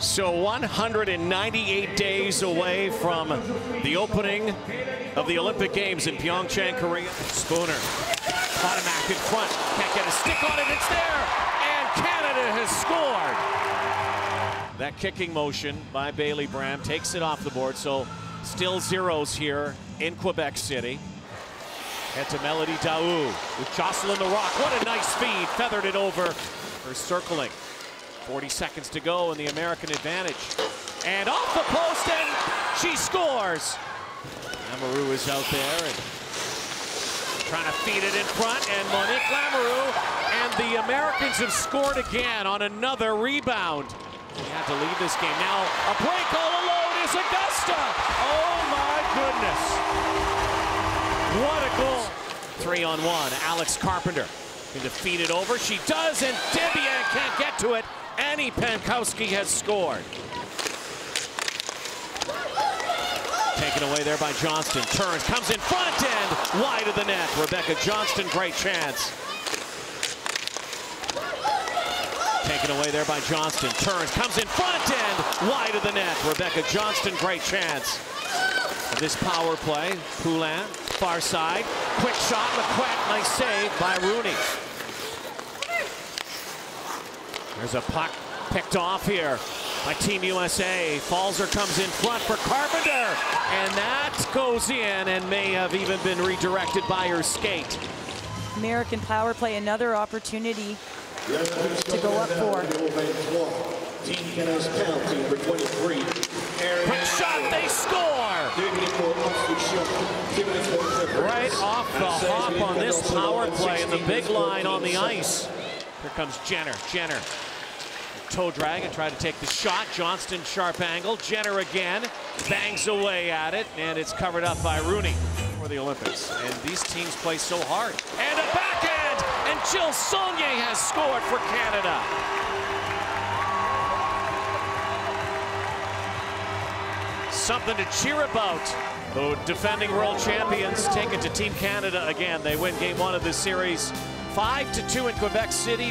So 198 days away from the opening of the Olympic Games in Pyeongchang, Korea. Spooner, Potomac in front, can't get a stick on it, it's there, and Canada has scored. That kicking motion by Bailey Bram takes it off the board, so still zeros here in Quebec City. Head to Mélodie Daoust with Jocelyne Larocque. What a nice feed, feathered it over for circling. 40 seconds to go in the American advantage. And off the post, and she scores. Lamoureux is out there and trying to feed it in front, and Monique Lamoureux. And the Americans have scored again on another rebound. They had to leave this game. Now, a break all alone is Agosta. Oh, my goodness. What a goal. Three on one, Alex Carpenter. To feed it over. She does, and Desbiens can't get to it. Annie Pankowski has scored. Taken away there by Johnston. Turns, comes in front and wide of the net. Rebecca Johnston, great chance. Taken away there by Johnston. Turns, comes in front and wide of the net. Rebecca Johnston, great chance. This power play, Poulin, far side. Quick shot, Lacquette, nice save by Rooney. There's a puck picked off here by Team USA. Pfalzer comes in front for Carpenter, and that goes in and may have even been redirected by her skate. American power play, another opportunity to go up for. Team Canada's penalty, number 23. Right off the hop on this power play and the big line on the ice. Here comes Jenner. Jenner toe drag and try to take the shot. Johnston sharp angle. Jenner again bangs away at it, and it's covered up by Rooney for the Olympics. And these teams play so hard. And a backhand, and Jill Saulnier has scored for Canada. Something to cheer about. The defending world champions take it to Team Canada again. They win game one of this series, five to two in Quebec City.